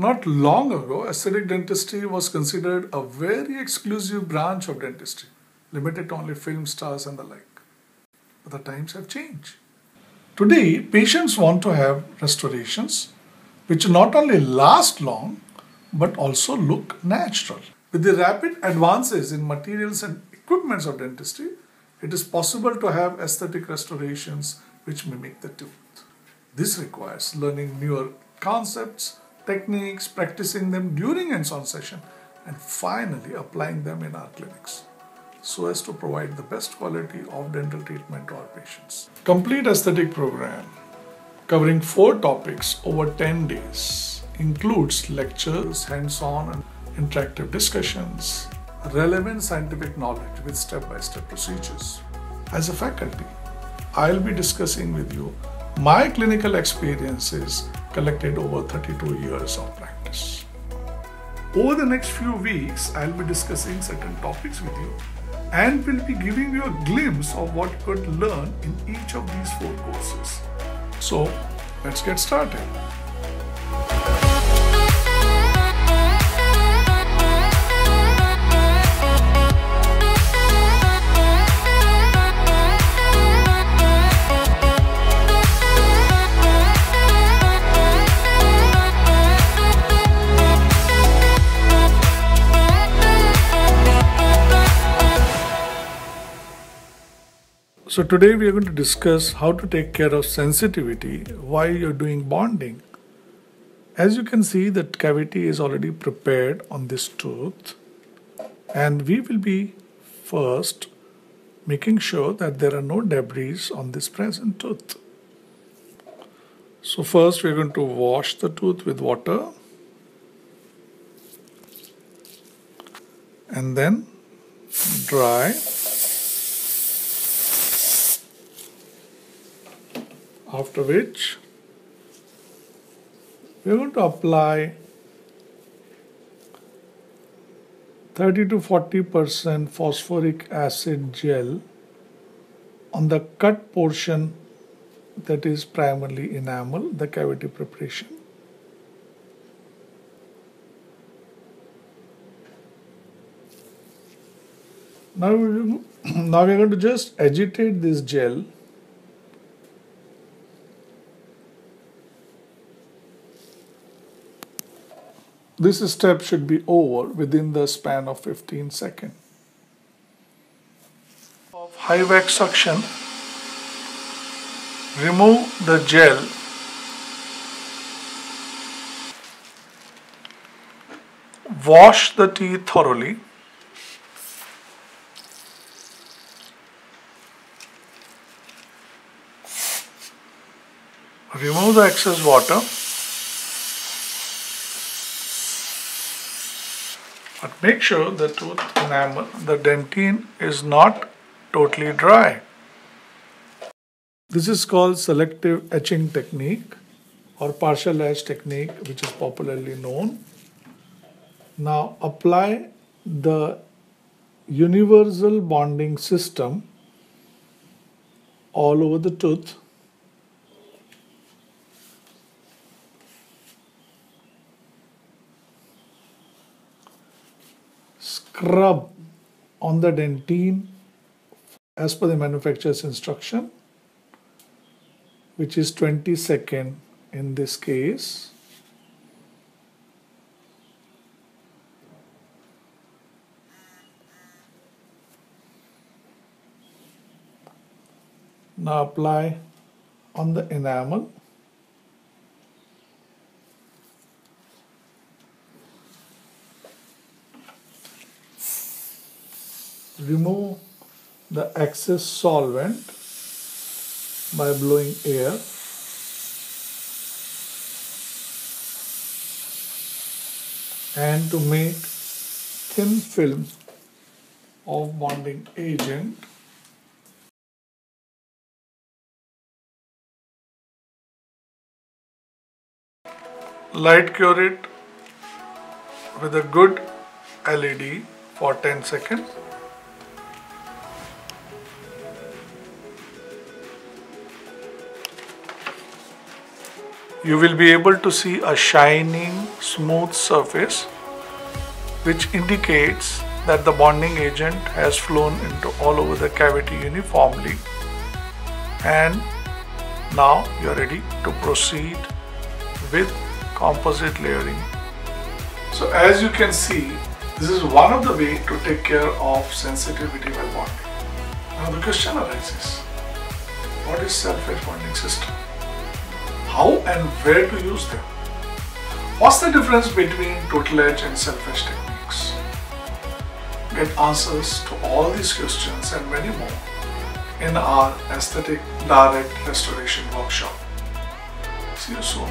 Not long ago, aesthetic dentistry was considered a very exclusive branch of dentistry, limited to only film stars and the like. But the times have changed. Today, patients want to have restorations which not only last long but also look natural. With the rapid advances in materials and equipments of dentistry, it is possible to have aesthetic restorations which mimic the tooth. This requires learning newer concepts, techniques, practicing them during hands-on session, and finally applying them in our clinics so as to provide the best quality of dental treatment to our patients. Complete aesthetic program covering four topics over 10 days includes lectures, hands-on and interactive discussions, relevant scientific knowledge with step-by-step procedures. As a faculty, I'll be discussing with you my clinical experiences collected over 32 years of practice. Over the next few weeks, I'll be discussing certain topics with you and will be giving you a glimpse of what you could learn in each of these four courses. So, let's get started. So today we are going to discuss how to take care of sensitivity while you're doing bonding. As you can see that cavity is already prepared on this tooth and we will be first making sure that there are no debris on this present tooth. So first we're going to wash the tooth with water and then dry after which we are going to apply 30 to 40 percent phosphoric acid gel on the cut portion that is primarily enamel, the cavity preparation. Now, now we are going to just agitate this gel This step should be over within the span of 15 seconds. Of high wax suction, remove the gel. Wash the teeth thoroughly. Remove the excess water But make sure the tooth enamel, the dentine is not totally dry. This is called selective etching technique or partial etch technique which is popularly known. Now apply the universal bonding system all over the tooth scrub on the dentine as per the manufacturer's instruction which is 20 second in this case. Now apply on the enamel remove the excess solvent by blowing air. And to make thin film of bonding agent. Light cure it with a good LED for 10 seconds you will be able to see a shining smooth surface which indicates that the bonding agent has flown into all over the cavity uniformly and now you are ready to proceed with composite layering. So as you can see this is one of the way to take care of sensitivity while bonding. Now the question arises what is self-etch bonding system? How and where to use them? What's the difference between total etch and self-etch techniques? Get answers to all these questions and many more in our Aesthetic Direct Restoration Workshop. See you soon.